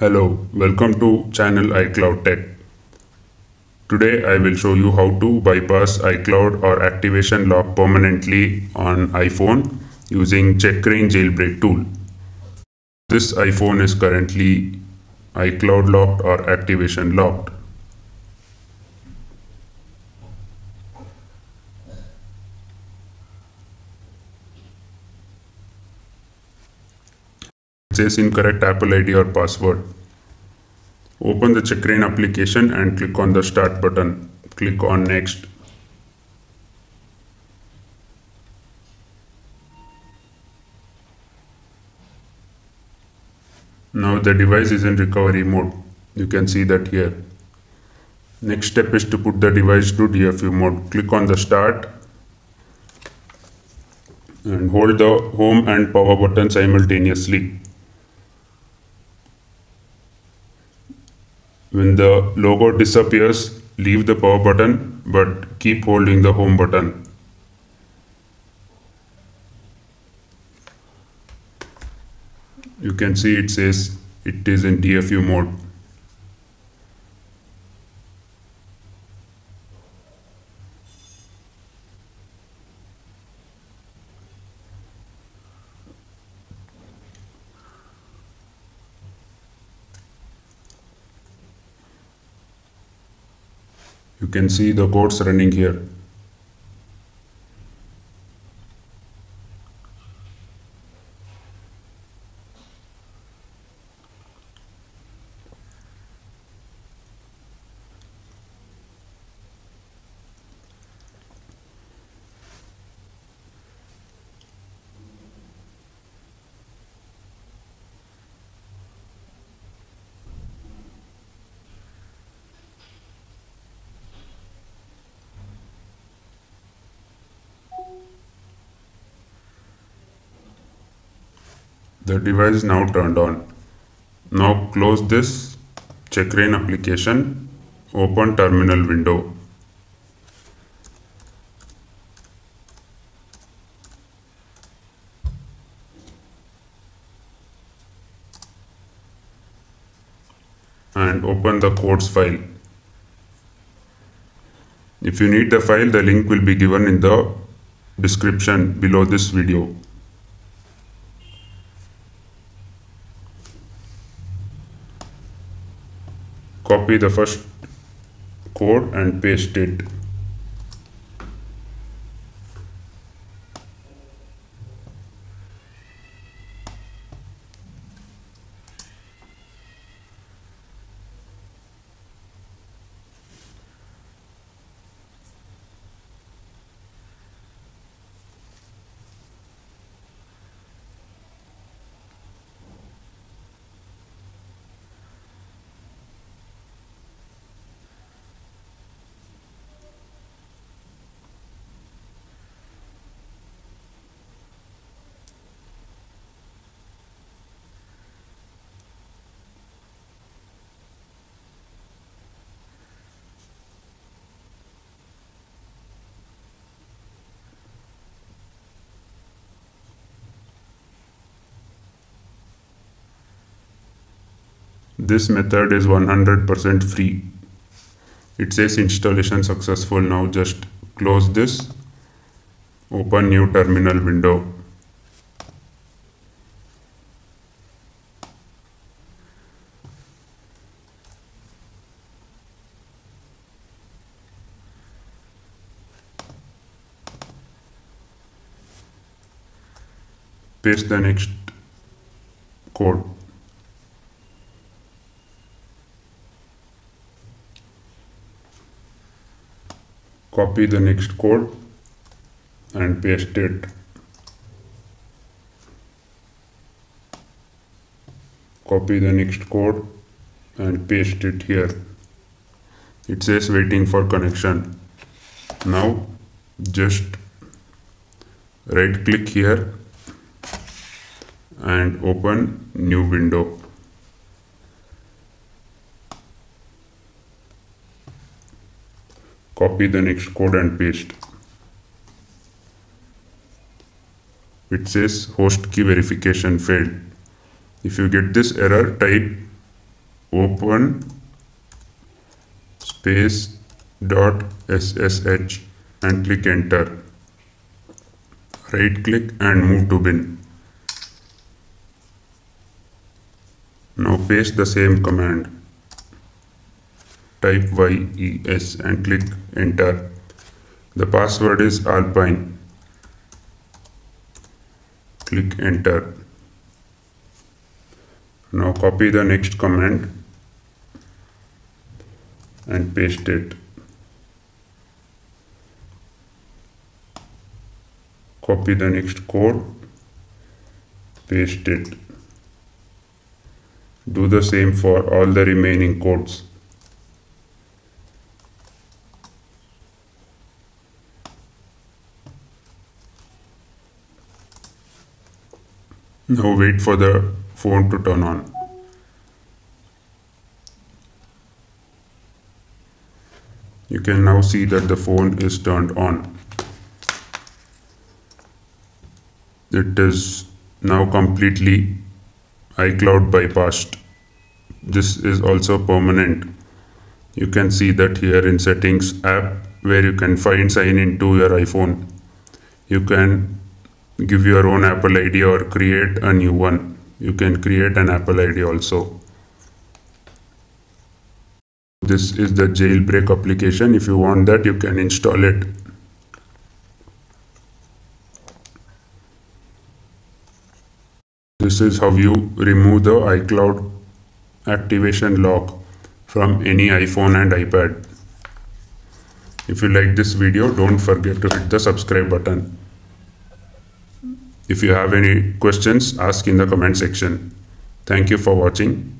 Hello, welcome to channel iCloud Tech. Today I will show you how to bypass iCloud or activation lock permanently on iPhone using Checkra1n jailbreak tool. This iPhone is currently iCloud locked or activation locked. It says incorrect Apple ID or password. Open the Checkra1n application and click on the start button. Click on next. Now the device is in recovery mode. You can see that here. Next step is to put the device to DFU mode. Click on the start and hold the home and power button simultaneously. When the logo disappears, leave the power button but keep holding the home button. You can see it says it is in DFU mode. You can see the codes running here. The device is now turned on. Now close this Checkra1n application. Open terminal window. and open the codes file. If you need the file, the link will be given in the description below this video. Copy the first code and paste it. This method is 100% free. It says installation successful. Now just close this. Open new terminal window. Paste the next code. Copy the next code and paste it. Copy the next code and paste it here. It says waiting for connection. Now just right click here and open new window copy the next code and paste. It says host key verification failed. If you get this error type open space dot ssh and click enter. Right click and move to bin. Now paste the same command type yes and click enter the password is alpine click enter now copy the next command and paste it. Copy the next code, paste it. Do the same for all the remaining codes. Now wait for the phone to turn on. You can now see that the phone is turned on. It is now completely iCloud bypassed. This is also permanent. You can see that here in settings app where you can find sign into your iPhone. You can give your own Apple ID or create a new one you can create an Apple ID also. This is the jailbreak application. If you want that, you can install it. This is how you remove the iCloud activation lock from any iPhone and iPad. If you like this video, don't forget to hit the subscribe button. If you have any questions, ask in the comment section. Thank you for watching.